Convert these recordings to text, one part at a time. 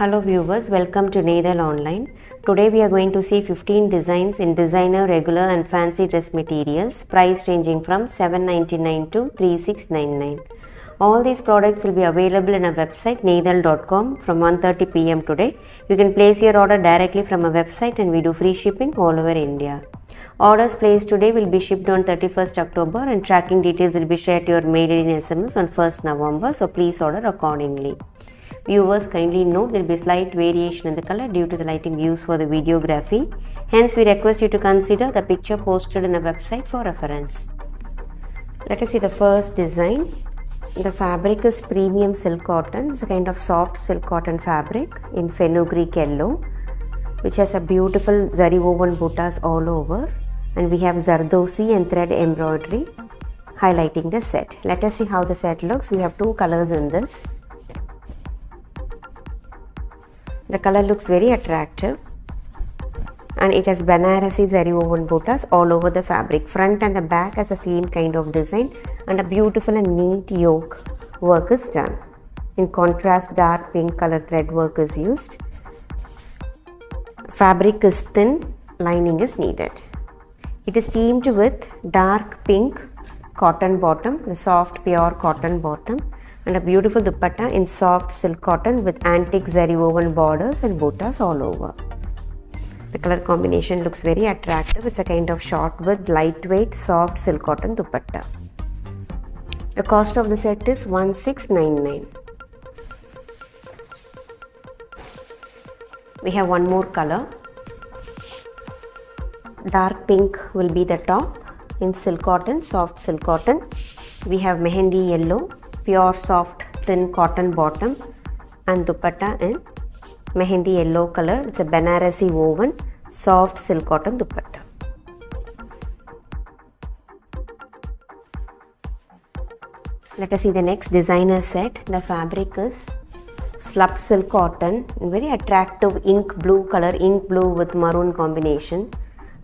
Hello viewers, welcome to Neidhal Online. Today we are going to see 15 designs in designer, regular and fancy dress materials, price ranging from 7.99 to 36.99. All these products will be available in our website neidhal.com from 1.30 pm today. You can place your order directly from our website and we do free shipping all over India. Orders placed today will be shipped on 31st October and tracking details will be shared to your mail in SMS on 1st November so please order accordingly. Viewers kindly note there will be slight variation in the color due to the lighting used for the videography. Hence we request you to consider the picture posted in our website for reference. Let us see the first design. The fabric is premium silk cotton. It's a kind of soft silk cotton fabric in fenugreek yellow which has a beautiful zari woven buttas all over and we have zardosi and thread embroidery highlighting the set. Let us see how the set looks. We have two colors in this. The color looks very attractive and it has Banarasi zari woven buttas all over the fabric. Front and the back has the same kind of design and a beautiful and neat yoke work is done. In contrast dark pink color thread work is used. Fabric is thin, lining is needed. It is teamed with dark pink cotton bottom, the soft pure cotton bottom and a beautiful dupatta in soft silk cotton with antique zari woven borders and buttas all over. The color combination looks very attractive. It's a kind of short with lightweight soft silk cotton dupatta. The cost of the set is 1699. We have one more color. Dark pink will be the top in silk cotton, soft silk cotton. We have mehendi yellow pure soft thin cotton bottom and dupatta in mehendi yellow color. It's a Banarasi woven soft silk cotton dupatta. Let us see the next designer set. The fabric is slub silk cotton, very attractive ink blue color, ink blue with maroon combination.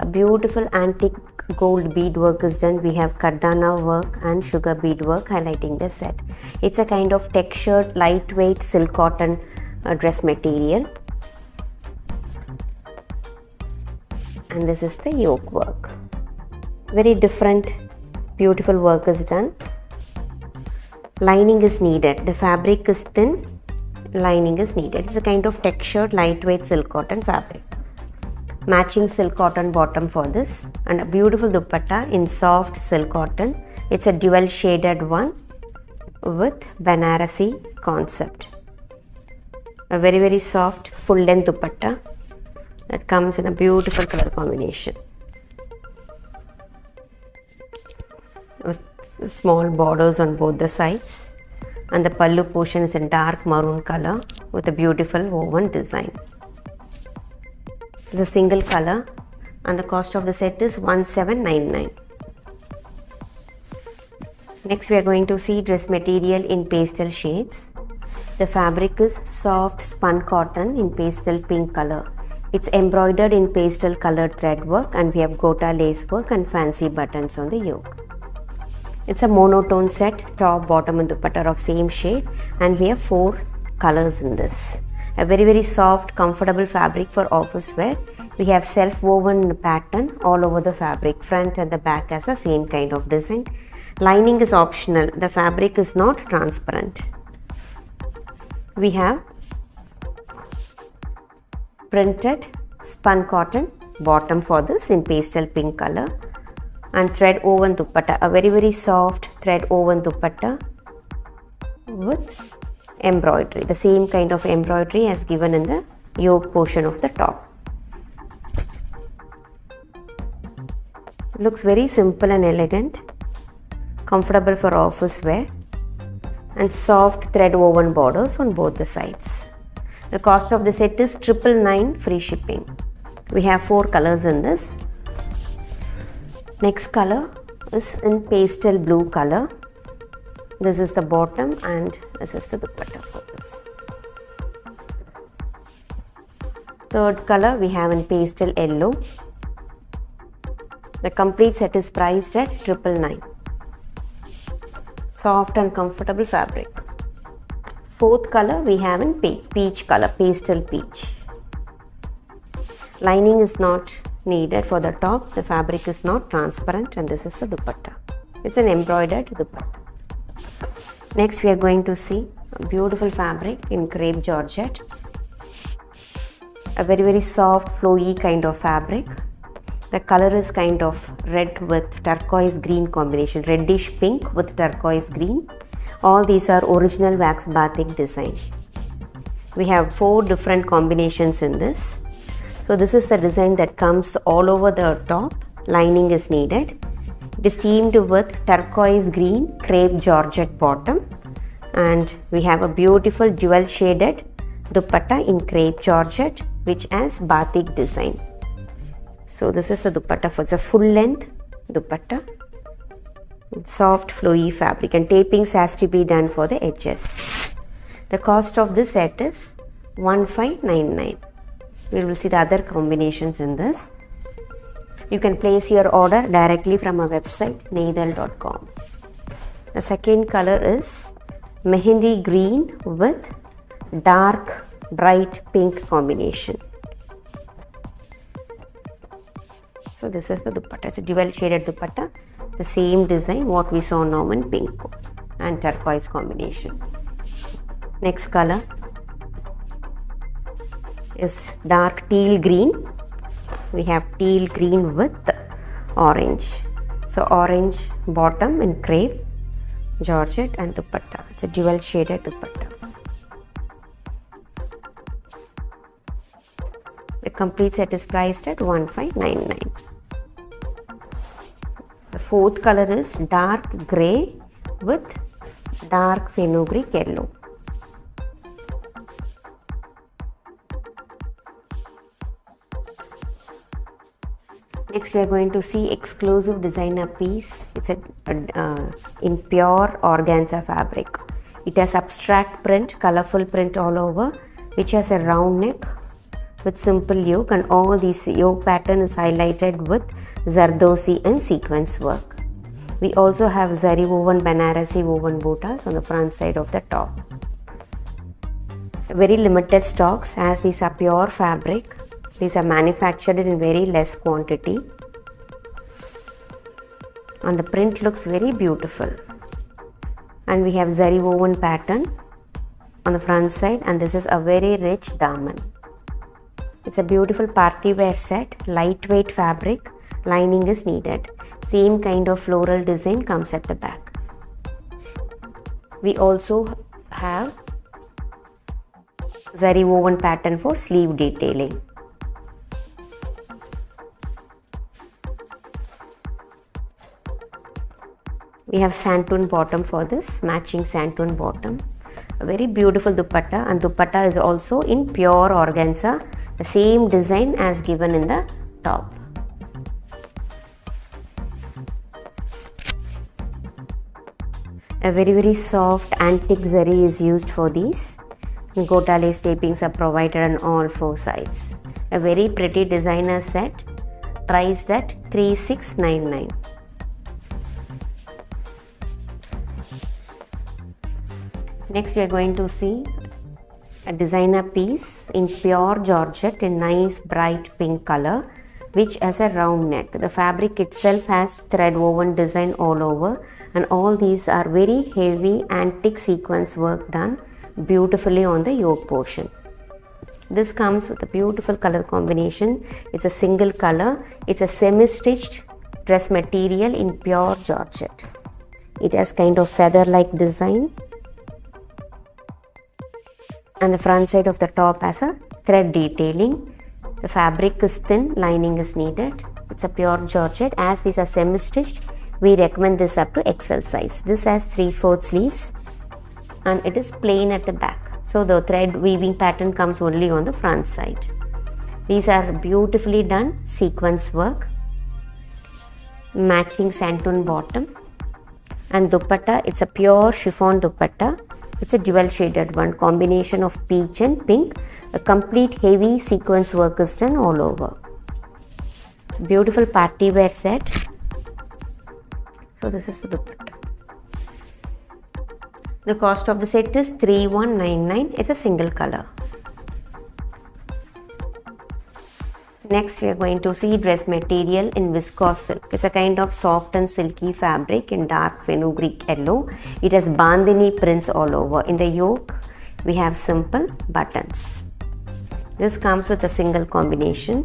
A beautiful antique gold bead work is done. We have kardana work and sugar bead work highlighting the set. It's a kind of textured lightweight silk cotton uh, dress material. And this is the yoke work. Very different beautiful work is done. Lining is needed. The fabric is thin. Lining is needed. It's a kind of textured lightweight silk cotton fabric matching silk cotton bottom for this and a beautiful dupatta in soft silk cotton. It's a dual shaded one with Banarasi concept. A very very soft full length dupatta that comes in a beautiful color combination. With small borders on both the sides and the pallu portion is in dark maroon color with a beautiful woven design is a single color. And the cost of the set is 1799 next we are going to see dress material in pastel shades. The fabric is soft spun cotton in pastel pink color. It's embroidered in pastel colored thread work and we have gota lace work and fancy buttons on the yoke. It's a monotone set top bottom and dupatta of same shade and we have four colors in this a very very soft comfortable fabric for office wear. We have self woven pattern all over the fabric front and the back has the same kind of design. Lining is optional. The fabric is not transparent. We have printed spun cotton bottom for this in pastel pink color and thread woven dupatta. A very very soft thread woven dupatta with embroidery. The same kind of embroidery as given in the yoke portion of the top. Looks very simple and elegant. Comfortable for office wear. And soft thread woven borders on both the sides. The cost of the set is triple nine free shipping. We have four colors in this. Next color is in pastel blue color this is the bottom and this is the dupatta for this third color we have in pastel yellow the complete set is priced at triple nine soft and comfortable fabric Fourth color we have in peach color, pastel peach. Lining is not needed for the top. The fabric is not transparent and this is the dupatta. It's an embroidered dupatta. Next we are going to see a beautiful fabric in crepe georgette. A very very soft flowy kind of fabric. The color is kind of red with turquoise green combination, reddish pink with turquoise green. All these are original wax batik design. We have four different combinations in this. So this is the design that comes all over the top. Lining is needed. It is teamed with turquoise green crepe georgette bottom and we have a beautiful jewel shaded dupatta in crepe georgette which has batik design. So this is the dupatta for the full length dupatta. Soft flowy fabric and tapings has to be done for the edges. The cost of this set is 1599 we will see the other combinations in this. You can place your order directly from our website neidhal.com. The second color is Mehendi green with dark bright pink combination. So this is the dupatta. It's a dual shaded dupatta. The same design what we saw now in pink and turquoise combination. Next color is dark teal green we have teal green with orange. So orange bottom in crepe georgette and dupatta. It's a dual shaded dupatta. The complete set is priced at 1599 the fourth color is dark gray with dark fenugreek yellow we are going to see exclusive designer piece. It's a, uh, in pure organza fabric. It has abstract print, colorful print all over which has a round neck with simple yoke and all these yoke pattern is highlighted with zardosi and sequence work. We also have zari woven Banarasi woven botas on the front side of the top. Very limited stocks as these are pure fabric these are manufactured in very less quantity. And the print looks very beautiful. And we have zari woven pattern on the front side and this is a very rich daman. It's a beautiful party wear set, lightweight fabric, lining is needed. Same kind of floral design comes at the back. We also have zari woven pattern for sleeve detailing. We have santoon bottom for this matching santoon bottom. A very beautiful dupatta. And dupatta is also in pure organza the same design as given in the top. A very very soft antique zari is used for these. Gota lace tapings are provided on all four sides. A very pretty designer set priced at 3699 Next we are going to see a designer piece in pure georgette in nice bright pink color which has a round neck. The fabric itself has thread woven design all over and all these are very heavy antique sequence work done beautifully on the yoke portion. This comes with a beautiful color combination. It's a single color. It's a semi-stitched dress material in pure georgette. It has kind of feather-like design and the front side of the top has a thread detailing. The fabric is thin, lining is needed. It's a pure georgette. As these are semi-stitched, we recommend this up to XL size. This has 3 4 sleeves and it is plain at the back. So the thread weaving pattern comes only on the front side. These are beautifully done sequence work. Matching santoon bottom and dupatta. It's a pure chiffon dupatta it's a dual shaded one, combination of peach and pink. A complete heavy sequence work is done all over. It's a beautiful party wear set. So this is the dupatta. The cost of the set is 3199. It's a single color. Next, we are going to see dress material in viscose silk. It's a kind of soft and silky fabric in dark fenugreek yellow. It has bandhani prints all over. In the yoke, we have simple buttons. This comes with a single combination.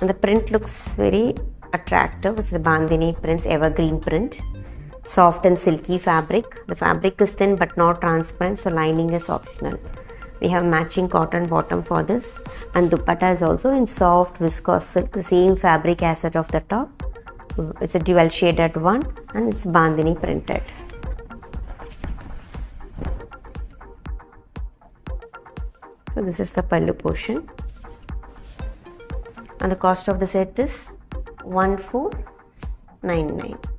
And the print looks very attractive. It's the bandhani prints, evergreen print. Soft and silky fabric. The fabric is thin but not transparent, so lining is optional we have matching cotton bottom for this. And dupatta is also in soft viscose silk the same fabric as that of the top. It's a dual shaded one and it's bandhani printed. So this is the pallu portion. And the cost of the set is 1499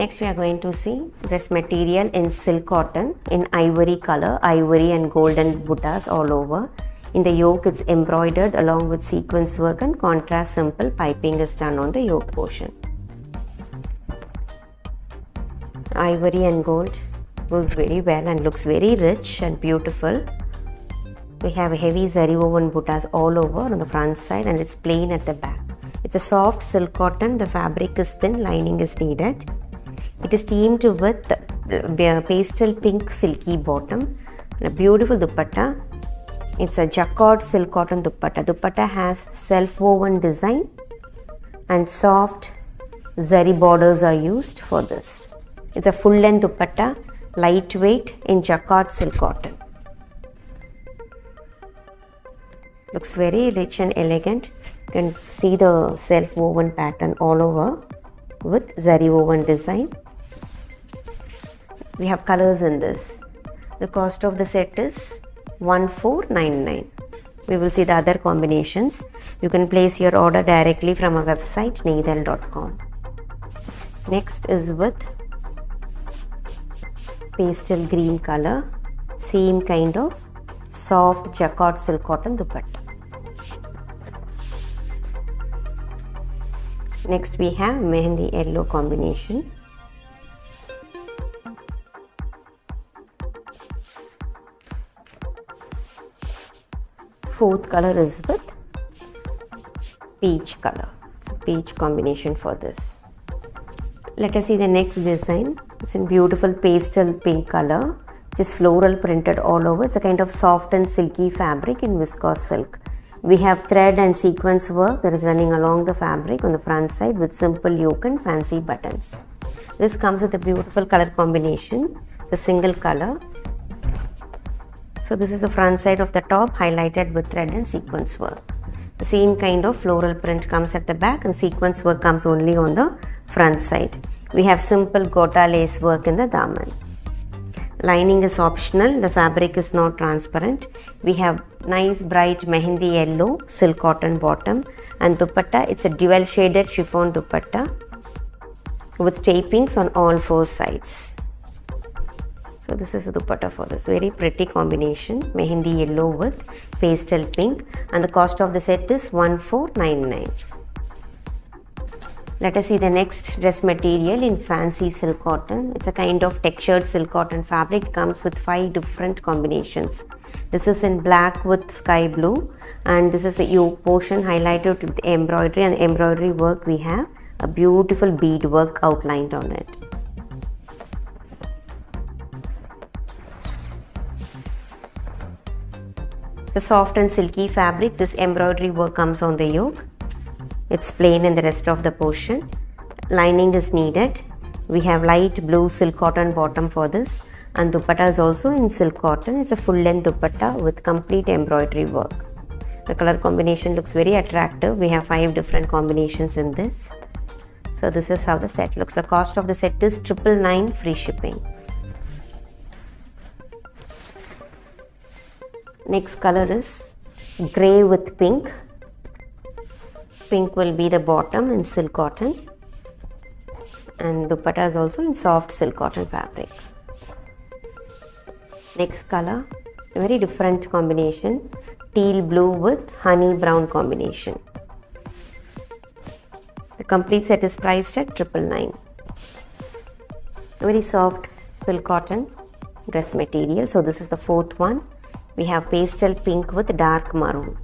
Next we are going to see dress material in silk cotton in ivory color, ivory and golden buttas all over. In the yoke it's embroidered along with sequence work and contrast simple piping is done on the yoke portion. Ivory and gold goes very well and looks very rich and beautiful. We have heavy zari woven buttas all over on the front side and it's plain at the back. It's a soft silk cotton, the fabric is thin, lining is needed. It is teamed with uh, pastel pink silky bottom and a beautiful dupatta. It's a jacquard silk cotton dupatta. Dupatta has self-woven design and soft zari borders are used for this. It's a full length dupatta, lightweight in jacquard silk cotton. Looks very rich and elegant. You can see the self-woven pattern all over with zari woven design we have colors in this. The cost of the set is 1499 we will see the other combinations. You can place your order directly from our website neidhal.com next is with pastel green color same kind of soft jacquard silk cotton dupatta. Next we have mehendi yellow combination fourth color is with peach color. It's a peach combination for this. Let us see the next design. It's in beautiful pastel pink color. Just floral printed all over. It's a kind of soft and silky fabric in viscose silk. We have thread and sequence work that is running along the fabric on the front side with simple yoke and fancy buttons. This comes with a beautiful color combination. It's a single color so this is the front side of the top highlighted with thread and sequence work. The same kind of floral print comes at the back and sequence work comes only on the front side. We have simple gota lace work in the daman. Lining is optional, the fabric is not transparent. We have nice bright mehendi yellow silk cotton bottom and dupatta, it's a dual shaded chiffon dupatta with tapings on all four sides. So this is the dupatta for this very pretty combination mehendi yellow with pastel pink and the cost of the set is 1499. Let us see the next dress material in fancy silk cotton. It's a kind of textured silk cotton fabric. It comes with five different combinations. This is in black with sky blue and this is the yoke portion highlighted with embroidery and embroidery work we have a beautiful bead work outlined on it. The soft and silky fabric, this embroidery work comes on the yoke. It's plain in the rest of the portion. Lining is needed. We have light blue silk cotton bottom for this and dupatta is also in silk cotton. It's a full length dupatta with complete embroidery work. The color combination looks very attractive. We have five different combinations in this. So this is how the set looks. The cost of the set is triple nine free shipping. Next color is gray with pink pink will be the bottom in silk cotton and dupatta is also in soft silk cotton fabric next color a very different combination teal blue with honey brown combination The complete set is priced at triple nine. Very soft silk cotton dress material. So this is the fourth one. We have pastel pink with dark maroon.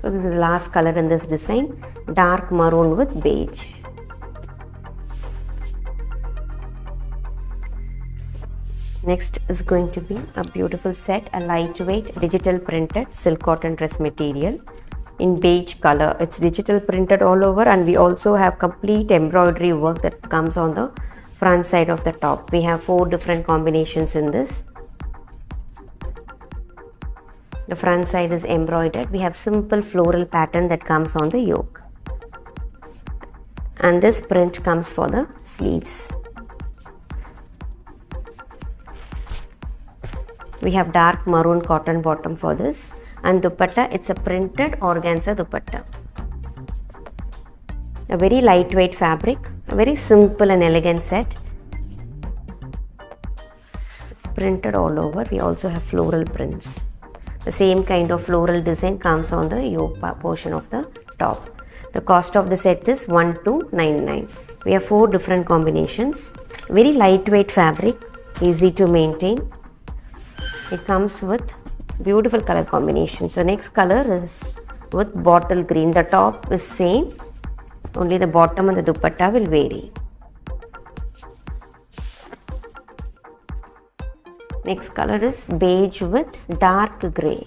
So this is the last color in this design, dark maroon with beige. Next is going to be a beautiful set, a lightweight digital printed silk cotton dress material in beige color. It's digital printed all over and we also have complete embroidery work that comes on the front side of the top. We have four different combinations in this. The front side is embroidered. We have simple floral pattern that comes on the yoke. And this print comes for the sleeves. We have dark maroon cotton bottom for this and dupatta it's a printed organza dupatta. A very lightweight fabric, a very simple and elegant set. It's printed all over. We also have floral prints. The same kind of floral design comes on the yoke portion of the top. The cost of the set is 1299. We have four different combinations. Very lightweight fabric, easy to maintain. It comes with beautiful color combination. So next color is with bottle green. The top is same, only the bottom and the dupatta will vary. Next color is beige with dark grey.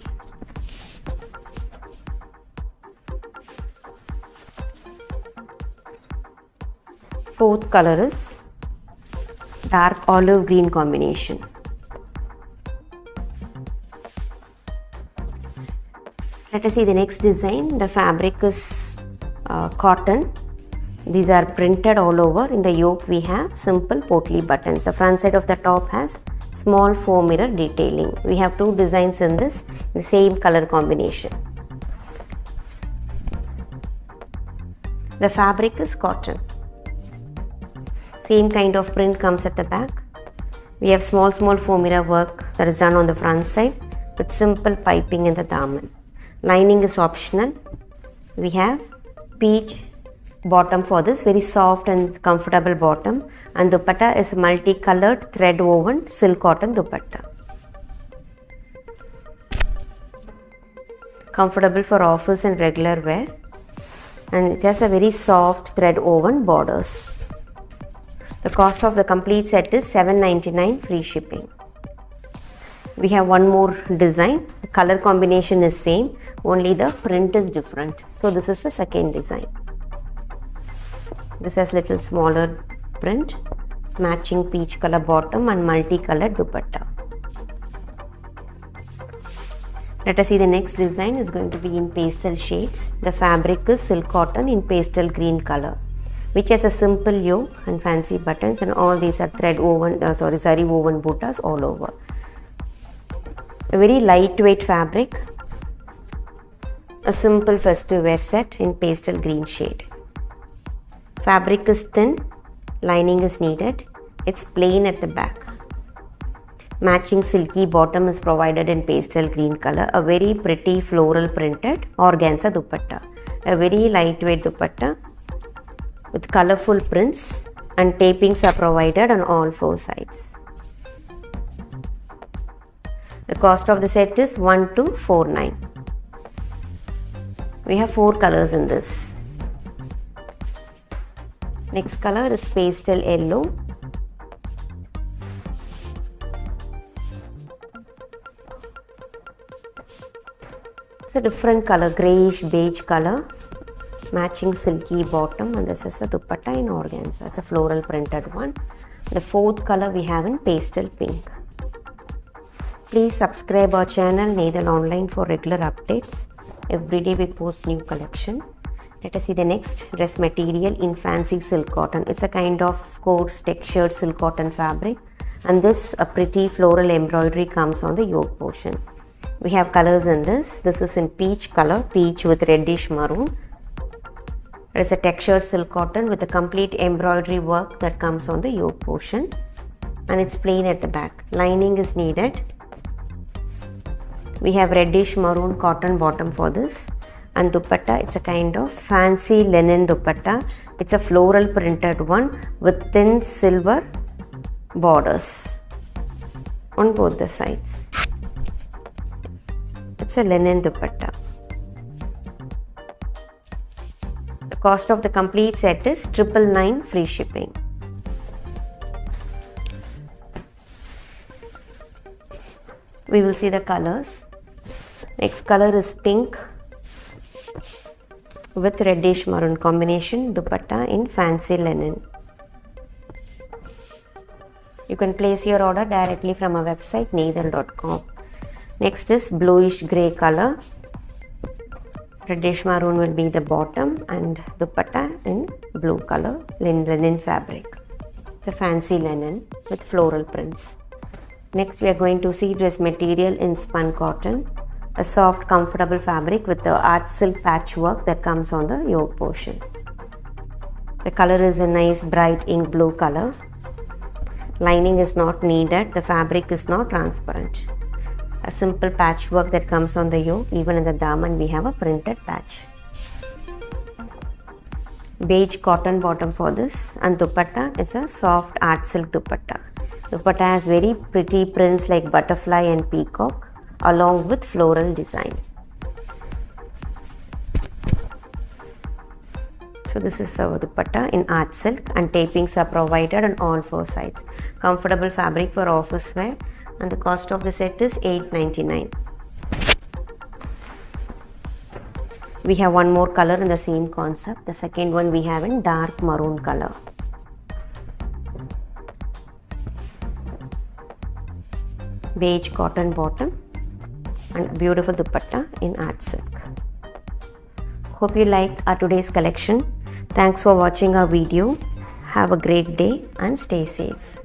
Fourth color is dark olive green combination. Let us see the next design. The fabric is uh, cotton. These are printed all over. In the yoke we have simple potli buttons. The front side of the top has small four mirror detailing. We have two designs in this, the same color combination. The fabric is cotton. Same kind of print comes at the back. We have small small four mirror work that is done on the front side with simple piping in the daman. Lining is optional. We have peach bottom for this very soft and comfortable bottom and dupatta is multicolored thread woven silk cotton dupatta. Comfortable for office and regular wear and it has a very soft thread woven borders. The cost of the complete set is 799 free shipping. We have one more design. The color combination is same only the print is different. So this is the second design. This has little smaller print, matching peach color bottom and multicolored dupatta. Let us see the next design is going to be in pastel shades. The fabric is silk cotton in pastel green color which has a simple yoke and fancy buttons and all these are thread woven uh, sorry zari woven buttas all over. A very lightweight fabric a simple festive wear set in pastel green shade. Fabric is thin, lining is needed. It's plain at the back. Matching silky bottom is provided in pastel green color. A very pretty floral printed organza dupatta. A very lightweight dupatta with colorful prints and tapings are provided on all four sides. The cost of the set is 1249. We have four colors in this. Next color is pastel yellow. It's a different color, grayish beige color, matching silky bottom and this is the dupatta in organza. It's a floral printed one. The fourth color we have in pastel pink. Please subscribe our channel Neidhal Online for regular updates. Every day we post new collection. Let us see the next dress material in fancy silk cotton. It's a kind of coarse textured silk cotton fabric and this a pretty floral embroidery comes on the yoke portion. We have colors in this. This is in peach color, peach with reddish maroon. It is a textured silk cotton with a complete embroidery work that comes on the yoke portion and it's plain at the back. Lining is needed. We have reddish maroon cotton bottom for this. And dupatta it's a kind of fancy linen dupatta. It's a floral printed one with thin silver borders on both the sides. It's a linen dupatta. The cost of the complete set is triple nine free shipping. We will see the colors next color is pink with reddish maroon combination dupatta in fancy linen. You can place your order directly from our website neidhal.com. Next is bluish grey color. Reddish maroon will be the bottom and dupatta in blue color linen fabric. It's a fancy linen with floral prints. Next we are going to see dress material in spun cotton a soft comfortable fabric with the art silk patchwork that comes on the yoke portion. The color is a nice bright ink blue color. Lining is not needed, the fabric is not transparent. A simple patchwork that comes on the yoke, even in the daman we have a printed patch. Beige cotton bottom for this and dupatta is a soft art silk dupatta. Dupatta has very pretty prints like butterfly and peacock along with floral design. So this is the dupatta in art silk and tapings are provided on all four sides. Comfortable fabric for office wear and the cost of the set is 8.99. We have one more color in the same concept. The second one we have in dark maroon color. Beige cotton bottom and beautiful dupatta in art silk. Hope you liked our today's collection. Thanks for watching our video. Have a great day and stay safe.